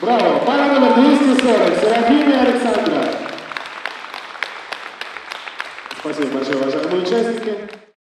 Браво! Пара номер 240, Серафима Александра. Спасибо большое, уважаемые участники.